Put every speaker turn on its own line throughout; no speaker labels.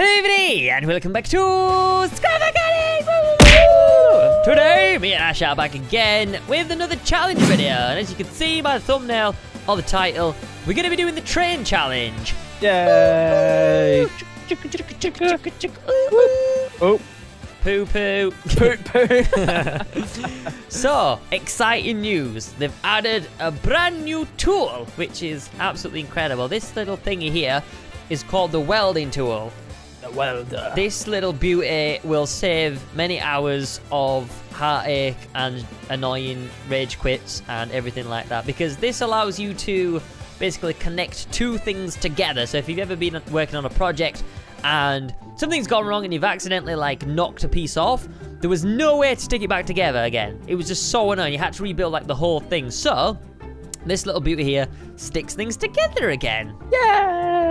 everybody, and welcome back to Scrap Mechanic! Today, me and Ash are back again with another challenge video, and as you can see by the thumbnail or the title, we're going to be doing the train challenge.
Yay! Oh,
Poo poo.
poo poo.
So, exciting news. They've added a brand new tool, which is absolutely incredible. This little thingy here is called the welding tool.
Welder.
This little beauty will save many hours of heartache and annoying rage quits and everything like that because this allows you to basically connect two things together. So if you've ever been working on a project and something's gone wrong and you've accidentally like knocked a piece off, there was no way to stick it back together again. It was just so annoying. You had to rebuild like the whole thing. So this little beauty here sticks things together again.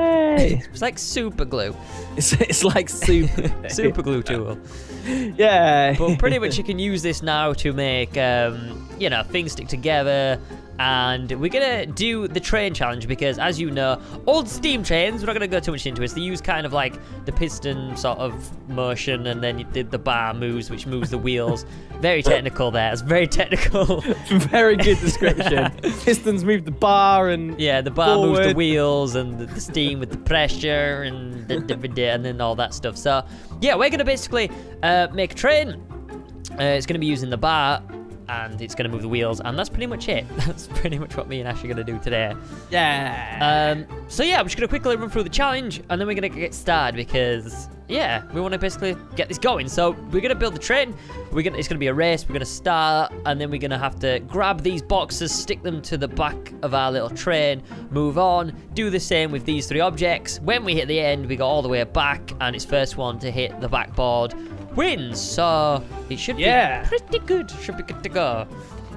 Yay!
It's like super glue.
It's, it's like super.
Super glue tool.
Yeah.
But pretty much you can use this now to make, um, you know, things stick together. And we're gonna do the train challenge because, as you know, old steam trains, we're not gonna go too much into it. They use kind of like the piston sort of motion, and then you did the bar moves, which moves the wheels. Very technical there. It's very technical.
Very good description. Pistons move the bar and
yeah, the bar moves the wheels, and the, the steam with the pressure, and the, the, and then all that stuff. So, yeah, we're gonna basically uh, make a train. Uh, it's to be using the bar and it's going to move the wheels, and that's pretty much it. That's pretty much what me and Ash are going to do today.
yeah.
Um, so yeah, I'm just going to quickly run through the challenge, and then we're going to get started because yeah, we want to basically get this going. So we're going to build the train. We're going to it's going to be a race. We're going to start, and then we're going to have to grab these boxes, stick them to the back of our little train, move on, do the same with these three objects. When we hit the end, we go all the way back, and it's first one to hit the backboard wins. So it should
Yeah.
be pretty good. Should be good to go.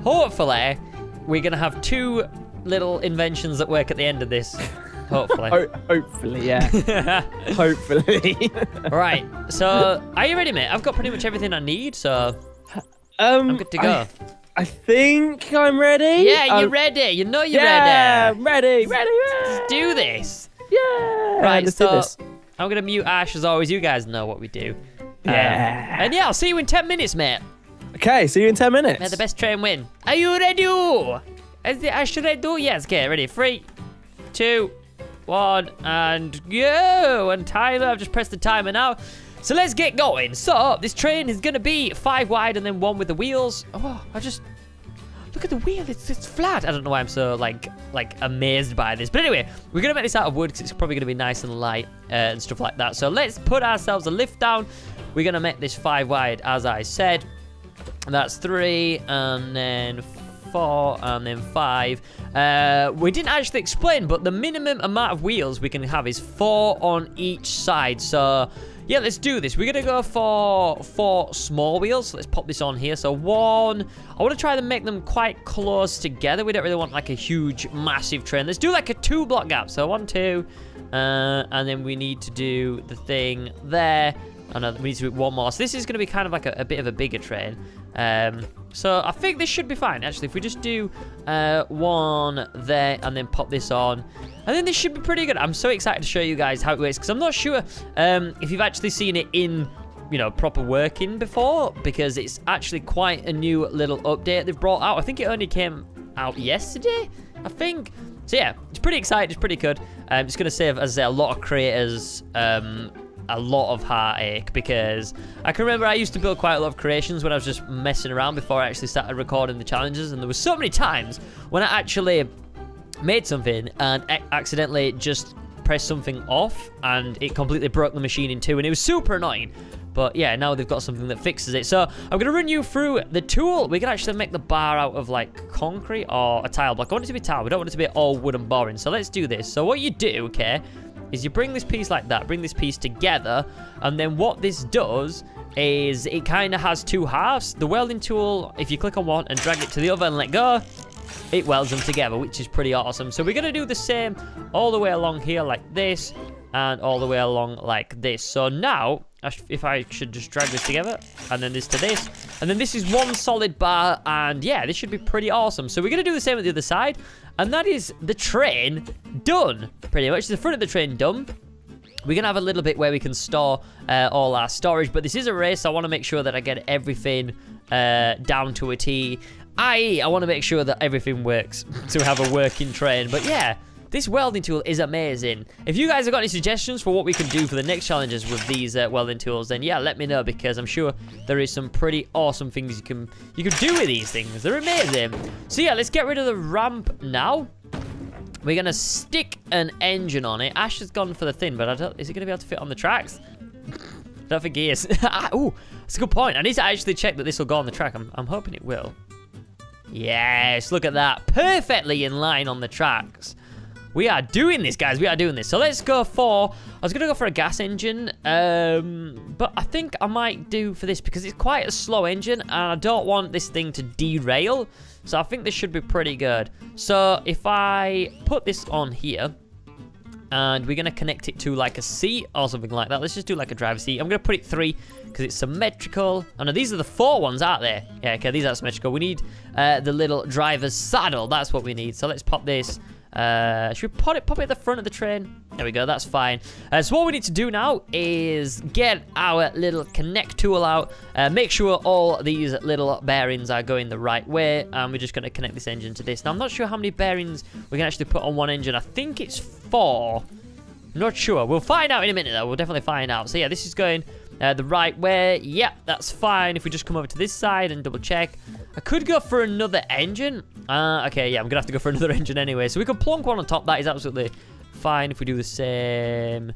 Hopefully, we're gonna have two little inventions that work at the end of this. Hopefully.
Ho- hopefully, yeah. hopefully.
right. So, are you ready, mate? I've got pretty much everything I need. So
um,
I'm good to go.
I, I think I'm ready.
yeah, you're
Um,
ready. You know you're
yeah,
ready.
I'm ready, ready,
Let's do this.
Yeah.
Right.
Let's
so
do this.
I'm gonna mute Ash as always. You guys know what we do. Um,
Yeah.
and yeah, I'll see you in ten minutes, mate.
Okay, see you in 10 minutes.
May the best train win. Are you ready? Is the Ash ready? Yes. Okay. Ready. Three, two, one, and go. And timer. I've just pressed the timer now. So let's get going. So this train is gonna be five wide and then one with the wheels. Oh, I just look at the wheel. It's it's flat. I don't know why I'm so like like amazed by this. But anyway, we're gonna make this out of wood because it's probably gonna be nice and light uh, and stuff like that. So let's put ourselves a lift down. We're gonna make this five wide, as I said. That's three, and then four, and then five. Uh, we didn't actually explain, but the minimum amount of wheels we can have is four on each side. So, yeah, let's do this. We're gonna go for four small wheels. So let's pop this on here. So one, I want to try to make them quite close together. We don't really want like a huge, massive train. Let's do like a two block gap. So one, two, uh, and then we need to do the thing there. And we need to do one more. So this is going to be kind of like a, a bit of a bigger train. Um, so I think this should be fine. Actually, if we just do uh, one there and then pop this on, and then this should be pretty good. I'm so excited to show you guys how it works because I'm not sure um, if you've actually seen it in you know, proper working before because it's actually quite a new little update they've brought out. I think it only came out yesterday, I think. So yeah, it's pretty exciting. It's pretty good. Um, it's going to save, as I say, a lot of creators um, a lot of heartache because I can remember I used to build quite a lot of creations when I was just messing around before I actually started recording the challenges, and there was so many times when I actually made something and accidentally just pressed something off and it completely broke the machine in two and it was super annoying. But yeah now they've got something that fixes it. So i'm going to run you through the tool. We can actually make the bar out of like concrete or a tile block. I want it to be tile. We don't want it to be all wood and boring. So let's do this. So what you do okay is you bring this piece like that bring this piece together and then what this does is it kind of has two halves the welding tool if you click on one and drag it to the other and let go it welds them together, which is pretty awesome. So we're going to do the same all the way along here like this and all the way along like this. So now, if I should just drag this together and then this to this, and then this is one solid bar, and yeah, this should be pretty awesome. So we're going to do the same at the other side, and that is the train done, pretty much. The front of the train done. we're going to have a little bit where we can store uh, all our storage. But this is a race. So I want to make sure that I get everything uh, down to a T. I.e., I want to make sure that everything works to have a working train. But yeah, this welding tool is amazing. If you guys have got any suggestions for what we can do for the next challenges with these uh, welding tools, then yeah, let me know because I'm sure there is some pretty awesome things you can you can do with these things. They're amazing. So yeah, let's get rid of the ramp now. We're gonna stick an engine on it. Ash has gone for the thin, but I don't. Is it gonna be able to fit on the tracks? don't think he is. Ooh, that's a good point. I need to actually check that this will go on the track. I'm, I'm hoping it will. Yes, look at that. Perfectly in line on the tracks. We are doing this, guys. We are doing this. So let's go for... I was going to go for a gas engine. Um, but I think I might do for this because it's quite a slow engine. And I don't want this thing to derail. So I think this should be pretty good. So if I put this on here... And we're going to connect it to like a seat or something like that. Let's just do like a driver seat. I'm going to put it three because it's symmetrical. Oh no, these are the four ones, aren't they? Yeah, okay, these are symmetrical. We need uh, the little driver's saddle. That's what we need. So let's pop this uh, should we put it, pop it at the front of the train? There we go, that's fine. Uh, so what we need to do now is get our little connect tool out, uh, make sure all these little bearings are going the right way, and we're just going to connect this engine to this. Now, I'm not sure how many bearings we can actually put on one engine. I think it's four. Not sure. We'll find out in a minute, though. We'll definitely find out. So, yeah, this is going uh, the right way. Yep, that's fine. If we just come over to this side and double check. I could go for another engine. Uh, okay, yeah, I'm going to have to go for another engine anyway. So we can plonk one on top. That is absolutely fine if we do the same.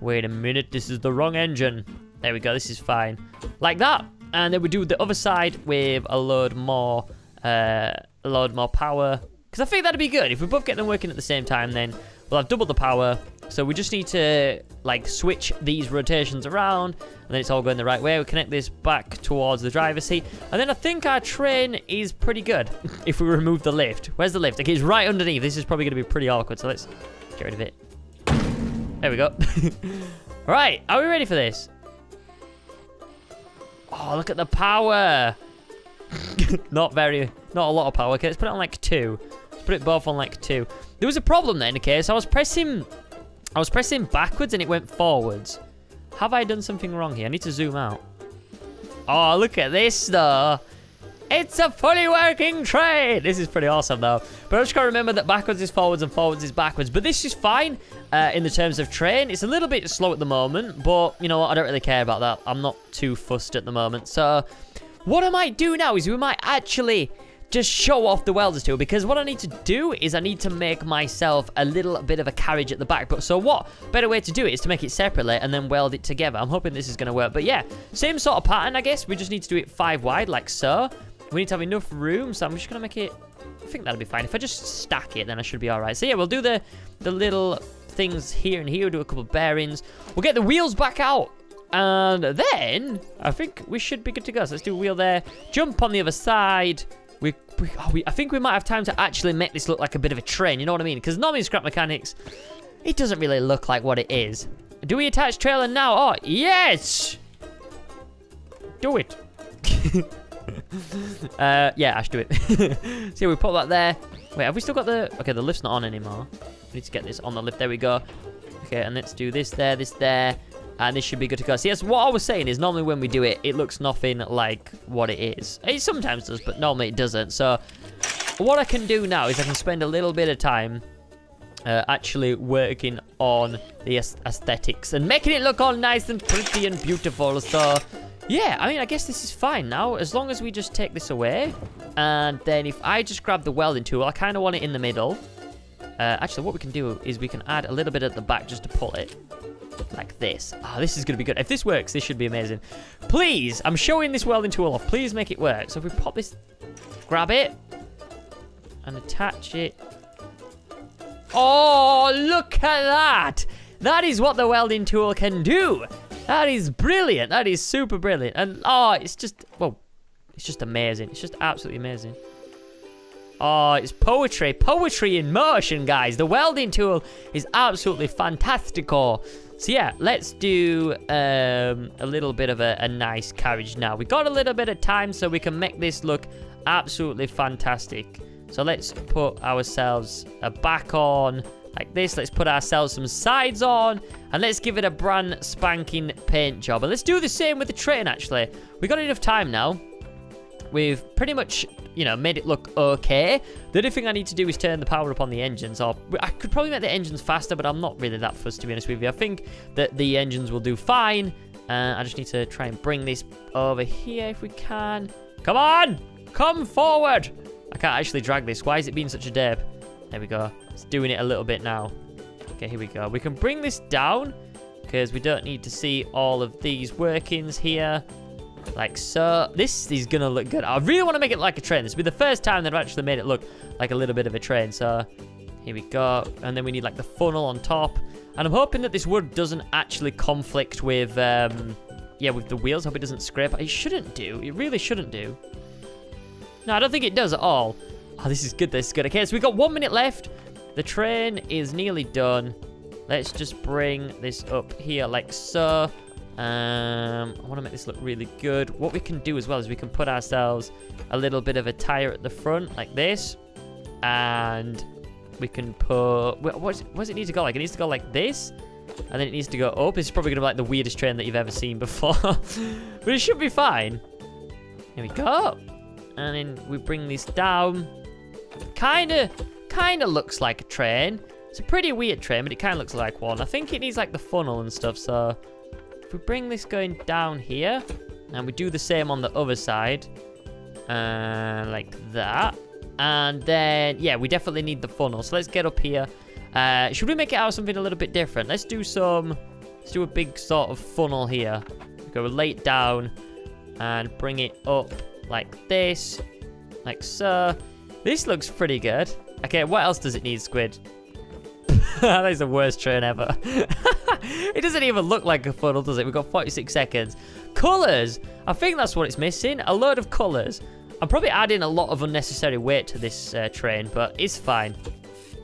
Wait a minute. This is the wrong engine. There we go. This is fine. Like that. And then we do the other side with a load more, uh, a load more power. Because I think that'd be good. If we both get them working at the same time, then we'll have double the power. So we just need to like switch these rotations around and then it's all going the right way. We connect this back towards the driver's seat. And then I think our train is pretty good if we remove the lift. Where's the lift? Okay, it's right underneath. This is probably going to be pretty awkward. So let's get rid of it. There we go. all right, are we ready for this? Oh, look at the power. not very, not a lot of power. Okay, let's put it on like two. Let's put it both on like two. There was a problem then, okay? So I was pressing I was pressing backwards and it went forwards. Have I done something wrong here? I need to zoom out. Oh, look at this, though. It's a fully working train. This is pretty awesome, though. But I just got to remember that backwards is forwards and forwards is backwards. But this is fine uh, in the terms of train. It's a little bit slow at the moment, but you know what? I don't really care about that. I'm not too fussed at the moment. So what I might do now is we might actually just show off the welder's tool because what I need to do is I need to make myself a little bit of a carriage at the back. But so what better way to do it is to make it separately and then weld it together. I'm hoping this is going to work. But yeah, same sort of pattern, I guess. We just need to do it five wide like so. We need to have enough room, so I'm just going to make it... I think that'll be fine. If I just stack it, then I should be all right. So yeah, we'll do the, the little things here and here. We'll do a couple of bearings. We'll get the wheels back out. And then, I think we should be good to go. So let's do a wheel there. Jump on the other side. We, we, oh, we, I think we might have time to actually make this look like a bit of a train, you know what I mean? Because normally in scrap mechanics, it doesn't really look like what it is. Do we attach trailer now? Oh, yes! Do it. uh, yeah, Ash, do it. See, we put that there. Wait, have we still got the... Okay, the lift's not on anymore. We need to get this on the lift. There we go. Okay, and let's do this there, this there and this should be good to go. Yes, what I was saying is normally when we do it, it looks nothing like what it is. It sometimes does, but normally it doesn't. So what I can do now is I can spend a little bit of time uh, actually working on the aesthetics and making it look all nice and pretty and beautiful. So yeah, I mean, I guess this is fine now, as long as we just take this away. And then if I just grab the welding tool, I kind of want it in the middle. Uh, actually, what we can do is we can add a little bit at the back just to pull it like this. Oh, this is going to be good. If this works, this should be amazing. Please, I'm showing this welding tool off. Please make it work. So if we pop this, grab it, and attach it. Oh, look at that. That is what the welding tool can do. That is brilliant. That is super brilliant. And, oh, it's just, well, it's just amazing. It's just absolutely amazing. Oh, it's poetry. Poetry in motion, guys. The welding tool is absolutely fantastical. So yeah, let's do um, a little bit of a, a nice carriage now. We got a little bit of time so we can make this look absolutely fantastic. So let's put ourselves a back on. like this. Let's put ourselves some sides on and let's give it a brand spanking paint job. And let's do the same with the train, actually. We got enough time now. We've pretty much, you know, made it look okay. The only thing I need to do is turn the power up on the engines. Or I could probably make the engines faster, but I'm not really that fussed, to be honest with you. I think that the engines will do fine. Uh, I just need to try and bring this over here if we can. Come on! Come forward! I can't actually drag this. Why is it being such a deb? There we go. It's doing it a little bit now. Okay, here we go. We can bring this down because we don't need to see all of these workings here. Like so. This is to look good. I really want to make it like a train. This will be the first time that I've actually made it look like a little bit of a train. So here we go. And then we need like the funnel on top. And I'm hoping that this wood doesn't actually conflict with, um, yeah, with the wheels. Hope it doesn't scrape. It shouldn't do. It really shouldn't do. No, I don't think it does at all. Oh, this is good. This is good. Okay, so we've got one minute left. The train is nearly done. Let's just bring this up here like so. Um, I want to make this look really good. What we can do as well is we can put ourselves a little bit of a tire at the front like this. And we can put... What does, what does it need to go like? It needs to go like this. And then it needs to go up. It's probably going to be like the weirdest train that you've ever seen before. but it should be fine. Here we go. And then we bring this down. Kind of, kind of looks like a train. It's a pretty weird train, but it kind of looks like one. I think it needs like the funnel and stuff, so... If we bring this going down here, and we do the same on the other side, uh, like that. And then, yeah, we definitely need the funnel. So let's get up here. Uh, should we make it out of something a little bit different? Let's do some, let's do a big sort of funnel here. Go it down and bring it up like this, like so. This looks pretty good. Okay, what else does it need, Squid? that is the worst train ever. it doesn't even look like a funnel, does it? We've got 46 seconds. Colours. I think that's what it's missing. A load of colours. I'm probably adding a lot of unnecessary weight to this uh, train, but it's fine.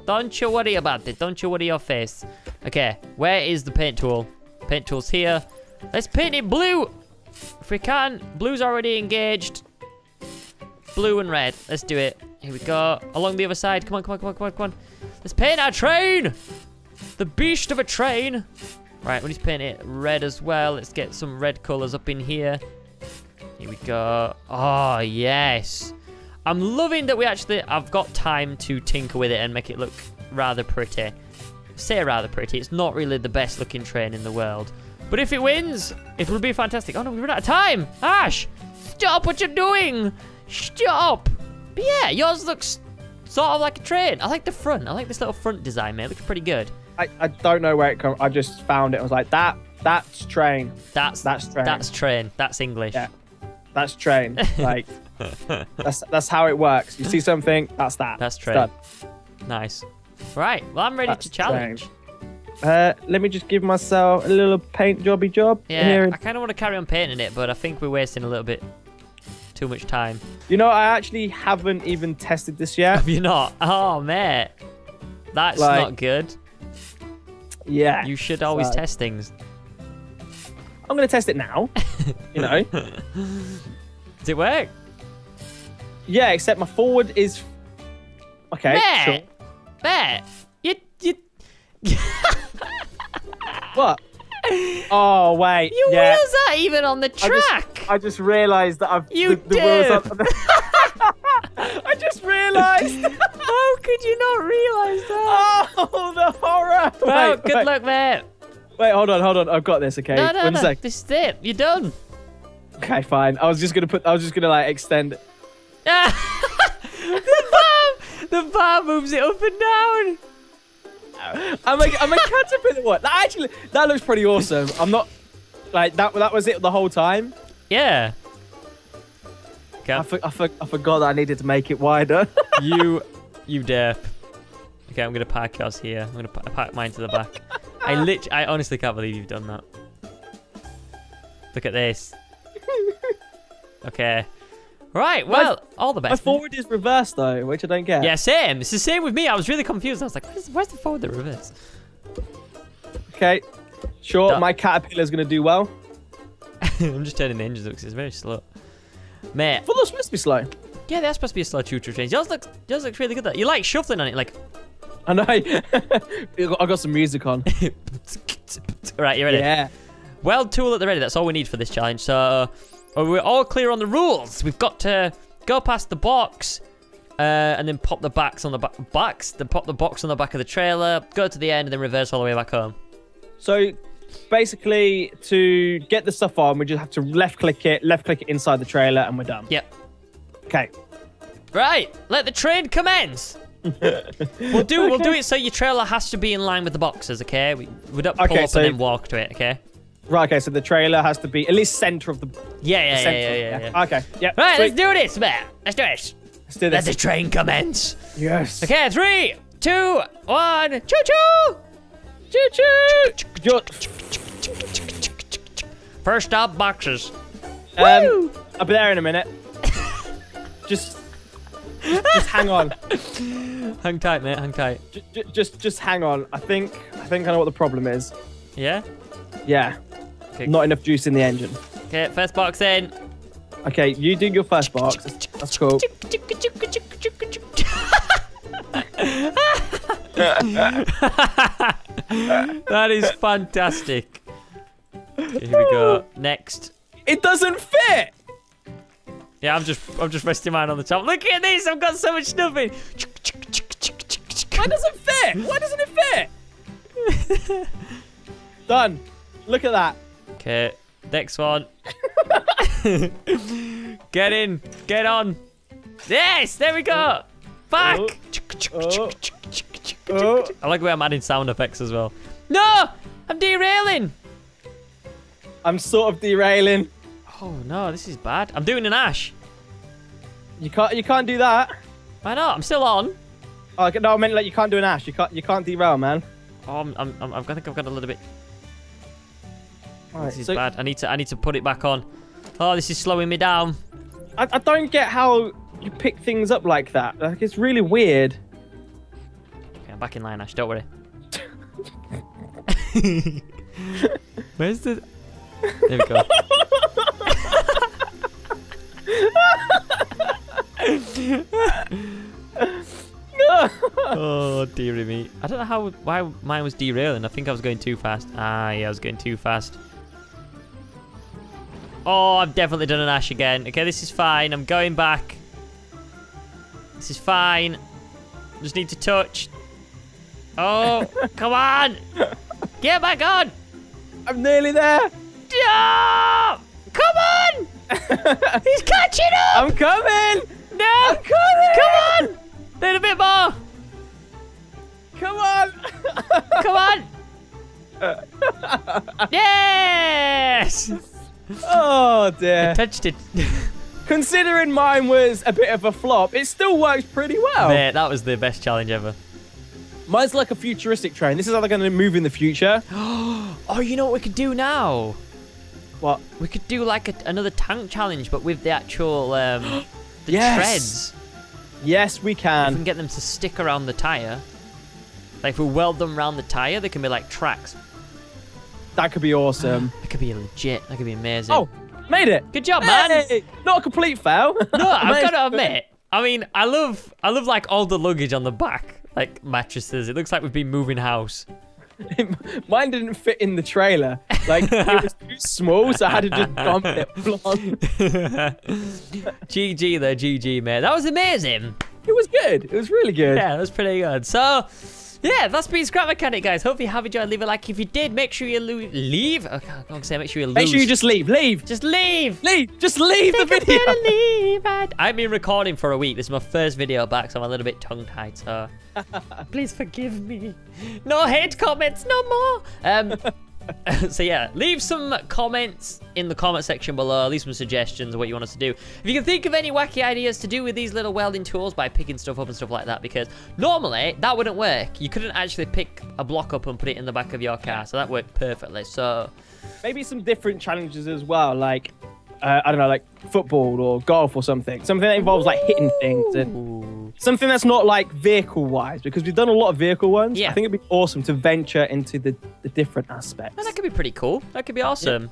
Don't you worry about it. Don't you worry your face. Okay, where is the paint tool? Paint tool's here. Let's paint it blue. If we can. Blue's already engaged. Blue and red. Let's do it. Here we go. Along the other side. Come on, come on, come on, come on, come on. Let's paint our train. The beast of a train. Right, we need to paint it red as well. Let's get some red colors up in here. Here we go. Oh, yes. I'm loving that we actually, I've got time to tinker with it and make it look rather pretty. Say rather pretty. It's not really the best looking train in the world. But if it wins, it will be fantastic. Oh no, we've run out of time. Ash, stop what you're doing. Stop. But yeah, yours looks sort of like a train. I like the front. I like this little front design. It looks pretty good.
I, I don't know where it comes. I just found it. I was like, that that's train.
That's
That's train.
That's train. That's English.
Yeah. That's train. Like that's that's how it works. You see something, that's that.
That's train. Nice. Right. Well, I'm ready
That's
to challenge.
Uh, let me just give myself a little paint jobby job
Yeah,
here.
I kind of want to carry on painting it, but I think we're wasting a little bit too much time.
You know, I actually haven't even tested this yet.
Have you not? Oh, mate. That's
Like-
not good.
Yeah.
You should always
So-
test things.
I'm gonna test it now. you know.
Does it work?
Yeah, except my forward is. Okay.
Mate!
Sure.
You, you,
What? Oh wait.
your
yeah.
wheels aren't even on the
I
track!
just, I just realised that I've
You
the, the wheels. I just realised.
How could you not realise that?
oh, the horror!
well,
wait,
good
wait,
luck, mate.
Wait, hold on, hold on. I've got this. Okay.
No, no,
One
no.
sec.
This is it. You're done.
Okay, fine. I was just gonna put. I was just gonna like extend. it.
the bar, the bar moves it up and down.
I'm a, I'm a caterpillar. What? That actually, that looks pretty awesome. I'm not like that. That was it the whole time.
Yeah. Okay.
I, for, I, for, I forgot that I needed to make it wider.
you, you derp. Okay, I'm gonna pack yours here. I'm gonna pack mine to the back. I lit. I honestly can't believe you've done that. Look at this. Okay. Right. Well, all the best.
My forward is reversed though, which I don't get.
Yeah, same. It's the same with me. I was really confused. I was like, where's, where's the forward the reverse?
Okay. Sure.
That-
My caterpillar's gonna do well.
I'm just turning the engines up because it's very slow. Mate,
Well, they're supposed to be slow.
yeah, they're supposed to be a slow choo-choo trains. Yours looks, yours looks really good. Though. You like shuffling on it, like.
I know. I got some music on.
right, you ready?
Yeah.
Weld tool at the ready. That's all we need for this challenge. So uh, we're all clear on the rules. We've got to go past the box. Uh, and then pop the backs on the back backs, then pop the box on the back of the trailer, go to the end, and then reverse all the way back home.
So basically, to get the stuff on, we just have to left click it, left click it inside the trailer, and we're done.
Yep.
Okay.
Right, let the train commence. we'll do we'll do it so your trailer has to be in line with the boxes, okay? We we don't pull
Okay,
up
so-
and then walk to it, okay?
Right. Okay. So the trailer has to be at least center of the.
Yeah, yeah, yeah,
center.
yeah, yeah, yeah.
Okay. Yeah.
Right,
sweet.
let's do this, man. Let's do this.
Let's do
Let
this.
the train commence.
yes.
Okay, three, two, one, choo choo!
Choo choo.
First stop, boxes.
Um, I'll be there in a minute. just, just hang on.
Hang tight, mate, hang tight.
J- j- just, just hang on. I think, I think I know what the problem is.
Yeah?
Yeah.
Okay.
Not enough juice in the engine.
Okay, first box in.
Okay, you do your first box. That's cool.
that is fantastic. Okay, here we go. Next.
It doesn't fit.
Yeah, I'm just I'm just resting mine on the top. Look at this, I've got so much stuff in.
Why does it fit? Why doesn't it fit? Done. Look at that.
Okay, next one. get in, get on. Yes, there we go. Back.
Oh. Oh.
I like the way I'm adding sound effects as well. No, I'm derailing.
I'm sort of derailing.
Oh no, this is bad. I'm doing an ash.
You can't. You can't do that.
Why not? I'm still on.
Oh, no, I meant like you can't do an ash. You can't. You can't derail, man.
Oh, I'm, I'm, I'm, I think I've got a little bit.
Alright,
This is
so
bad. I need to, I need to put it back on. Oh, this is slowing me down.
I, I don't get how you pick things up like that. Like it's really weird.
Okay, I'm back in line, Ash. Don't worry. Where's the? There we go. oh dearie me! I don't know how why mine was derailing. I think I was going too fast. Ah, yeah, I was going too fast. Oh, I've definitely done an ash again. Okay, this is fine. I'm going back. This is fine. Just need to touch. Oh, come on! Get back on!
I'm nearly there.
No! Come on! He's catching up!
I'm coming.
No!
I'm coming.
Come on! Little bit more!
Come on.
Come on! yes!
Oh dear.
Touched it.
Considering mine was a bit of a flop, it still works pretty well.
Mate, that was the best challenge ever.
Mine's like a futuristic train. This is how they're going to move in the future.
Oh, you know what we could do now?
What?
We could do like a, another tank challenge, but with the actual um, the
Yes.
treads.
Yes, we
If we can
can.
get them to stick around the tire. Like if we weld them around the tire, they can be like tracks.
That could be awesome.
That could be legit. That could be amazing.
oh, made it.
good job, man.
Not a complete fail.
No, I've got to admit. I mean, I love, I love like all the luggage on the back, like mattresses. It looks like we've been moving house.
Mine didn't fit in the trailer. Like it was too small, so I had to just dump it.
GG there, GG, mate. That was amazing.
It was good. It was really good.
Yeah, that was pretty good. So, yeah, that's been Scrap Mechanic, guys. Hope you have enjoyed. Leave a like if you did. Make sure you leave. Okay, I'm gonna say make sure you lose.
Make sure you just leave. Leave.
just leave.
Leave. Just leave the
Take
video.
leave. I've been recording for a week. This is my first video back, so I'm a little bit tongue-tied. So, please forgive me. No hate comments, no more. Um. so yeah, leave some comments in the comment section below. Leave some suggestions of what you want us to do. If you can think of any wacky ideas to do with these little welding tools by picking stuff up and stuff like that, because normally that wouldn't work. You couldn't actually pick a block up and put it in the back of your car, so that worked perfectly. So
Maybe some different challenges as well, like uh, I don't know, like football or golf or something. Something that involves like hitting things and something that's not like vehicle wise, because we've done a lot of vehicle ones.
Yeah.
I think it'd be awesome to venture into the, the different aspects.
Oh, that could be pretty cool. That could be awesome.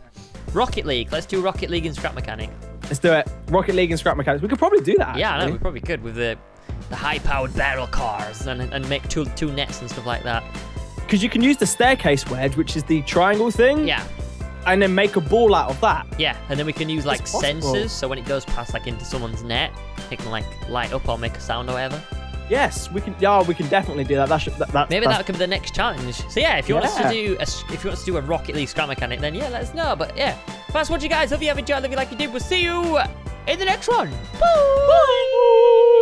Rocket League. Let's do Rocket League and Scrap Mechanic.
Let's do it. Rocket League and Scrap Mechanics. We could probably do that.
Yeah, I know. We probably could with the the high-powered barrel cars and, and make two two nets and stuff like that.
Because you can use the staircase wedge, which is the triangle thing,
Yeah,
and then make a ball out of that.
yeah, and then we can use like sensors, so when it goes past like into someone's net, it can like light up or make a sound or whatever.
Yes, we can. Yeah, we can definitely do that. That should, that, that
Maybe
that's,
that could be the next challenge. So yeah, if you want us to do a, if you want us to do a Rocket League scrap mechanic, then yeah, let us know. But yeah, thanks for watching, guys. Hope you have enjoyed. Hope you like you did. We'll see you in the next one. Bye.